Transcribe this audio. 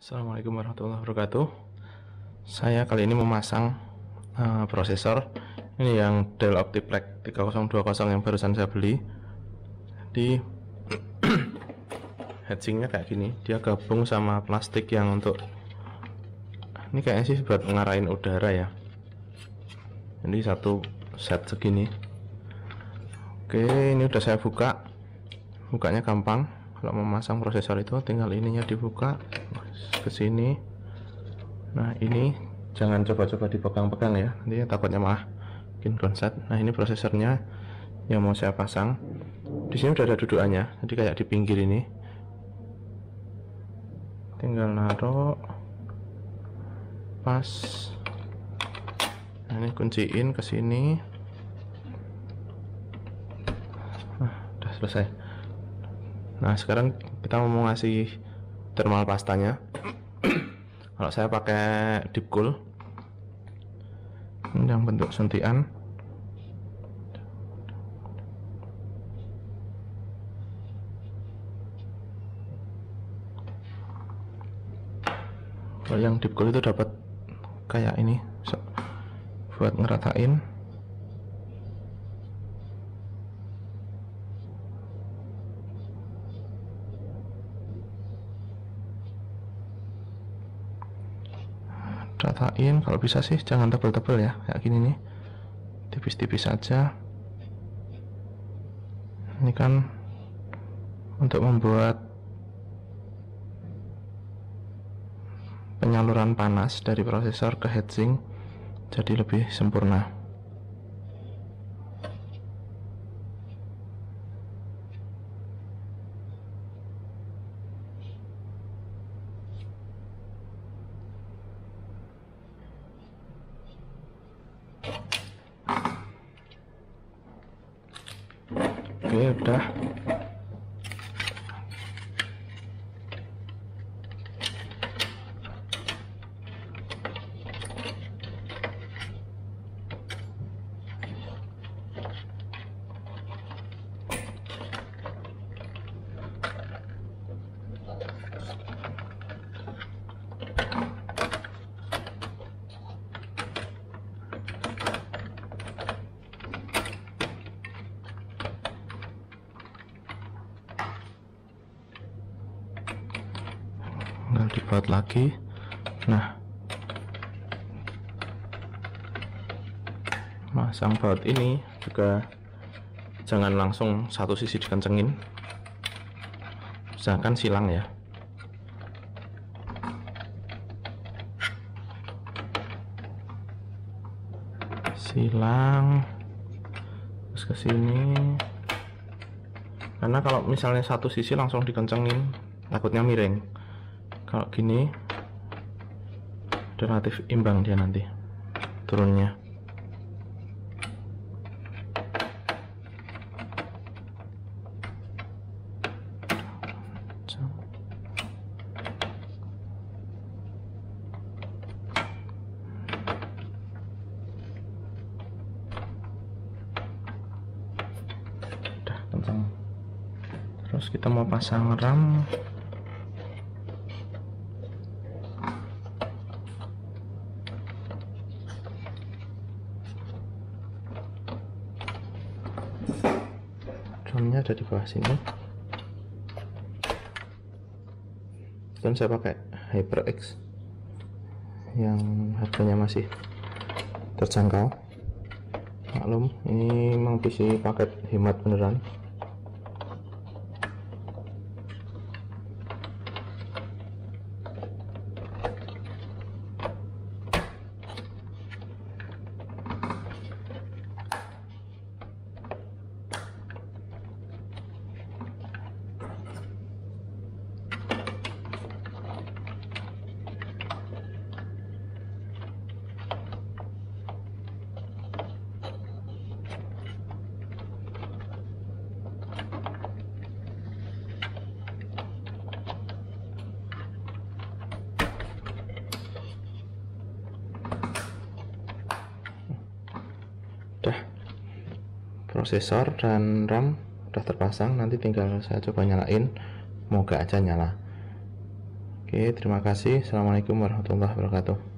Assalamualaikum warahmatullahi wabarakatuh. Saya kali ini memasang uh, prosesor. Ini yang Dell Optiplex 3020 yang barusan saya beli. Di heatsinknya kayak gini. Dia gabung sama plastik yang untuk Ini kayaknya sih buat ngarahin udara ya. Ini satu set segini. Oke ini udah saya buka. Bukanya gampang Kalau memasang prosesor itu tinggal ininya dibuka ke sini. Nah ini jangan coba-coba dipegang-pegang ya. Nanti takutnya malah bikin konslet. Nah ini prosesornya yang mau saya pasang. Di sini udah ada dudukannya jadi kayak di pinggir ini. Tinggal naruh pas. Nah ini kunciin ke sini. Nah udah selesai nah sekarang kita mau ngasih thermal pastanya. Kalau saya pakai deep cool. Ini yang bentuk suntian kalau yang deep cool itu dapat kayak ini buat ngeratain ratain kalau bisa sih jangan tebel-tebel ya kayak gini nih. Tipis-tipis saja ini kan untuk membuat penyaluran panas dari prosesor ke heatsink jadi lebih sempurna oke udah tinggal dibuat lagi. Nah. Masang baut ini juga jangan langsung satu sisi dikencengin. Usahakan silang ya. Silang. Terus ke sini. Karena kalau misalnya satu sisi langsung dikencengin takutnya miring kalau gini relatif imbang dia nanti turunnya. Terus kita mau pasang RAM drumnya ada di bawah sini. Dan saya pakai HyperX yang harganya masih terjangkau. Maklum ini memang PC paket hemat beneran udah prosesor dan RAM udah terpasang nanti tinggal saya coba nyalain moga aja nyala Oke, terima kasih. Assalamualaikum warahmatullahi wabarakatuh.